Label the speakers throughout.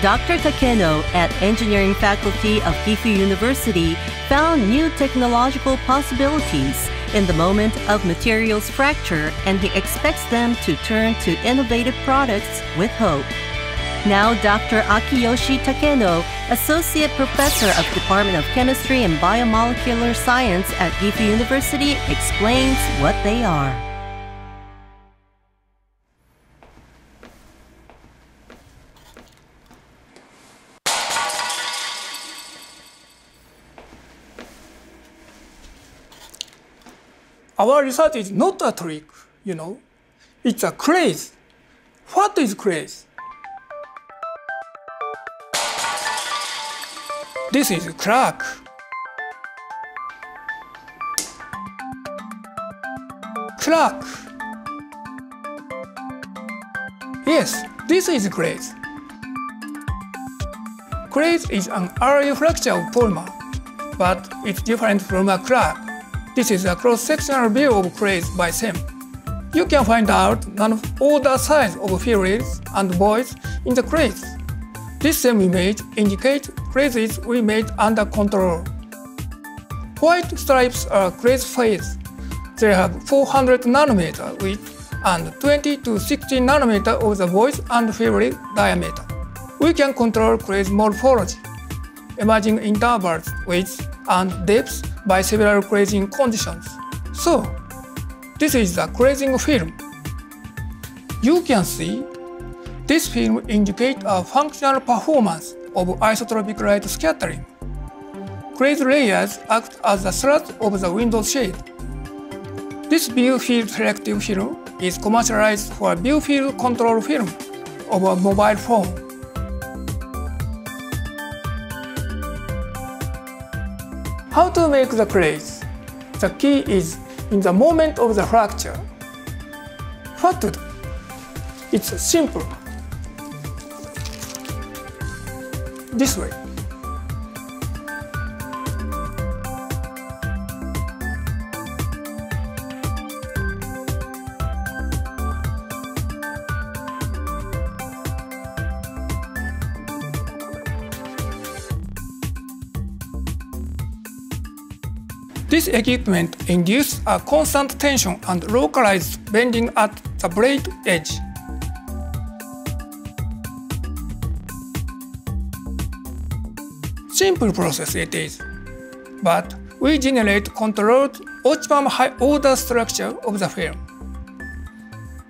Speaker 1: Dr. Takeno at Engineering Faculty of Gifu University found new technological possibilities in the moment of materials fracture and he expects them to turn to innovative products with hope. Now Dr. Akiyoshi Takeno, Associate Professor of Department of Chemistry and Biomolecular Science at Gifu University, explains what they are.
Speaker 2: Our research is not a trick, you know. It's a craze. What is craze? This is crack. Crack. Yes, this is craze. Craze is an early fracture of polymer, but it's different from a crack. This is a cross-sectional view of craze by SEM. You can find out all the size of fields and voids in the craze. This SEM image indicates crazes we made under control. White stripes are craze phase. They have 400 nanometer width and 20 to 60 nanometer of the voids and field diameter. We can control craze morphology, emerging intervals, width, and depth by several crazing conditions. So, this is the crazing film. You can see this film indicates a functional performance of isotropic light scattering. Craze layers act as the slats of the window shade. This view field selective film is commercialized for view field control film of a mobile phone. How to make the craze? The key is in the moment of the fracture. What to do? It's simple. this way. This equipment induces a constant tension and localized bending at the blade edge. Simple process it is, but we generate controlled optimum high order structure of the film.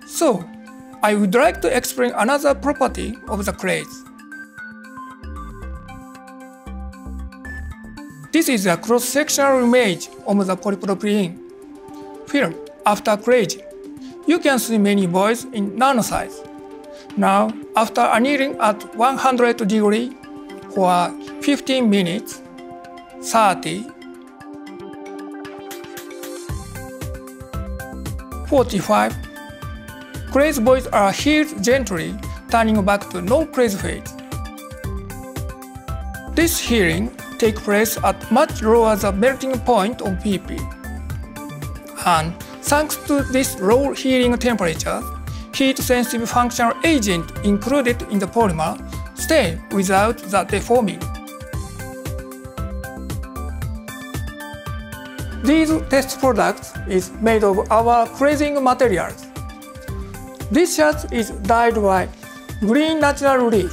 Speaker 2: So, I would like to explain another property of the craze. This is a cross-sectional image of the polypropylene film after crazing. You can see many voids in nano size. Now, after annealing at 100 degree for 15 minutes, 30, 45, craze voids are healed gently, turning back to no craze phase. This healing takes place at much lower the melting point of PP. And thanks to this low heating temperature, heat-sensitive functional agent included in the polymer stay without the deforming. These test products is made of our crazing materials. This shirt is dyed by Green Natural Leaf.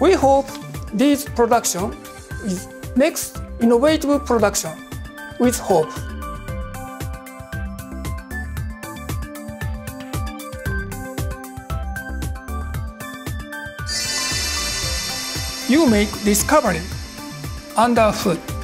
Speaker 2: We hope this production is next innovative production with hope. You make discovery underfoot.